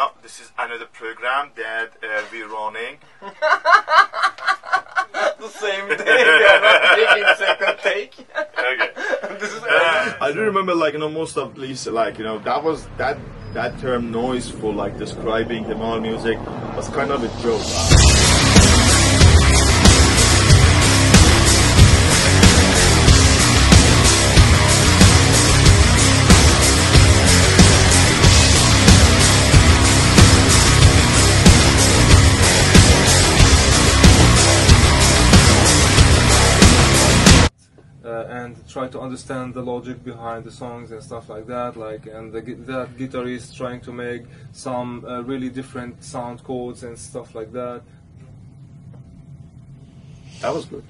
now this is another program that uh, we're running. the same day. They are not taking second take. Okay. this is Uh, I do remember, like you know, most of these, like you know, that was that that term noise for like describing the mall music was kind of a joke. And try to understand the logic behind the songs and stuff like that. Like, and the, that guitarist trying to make some uh, really different sound chords and stuff like that. That was good.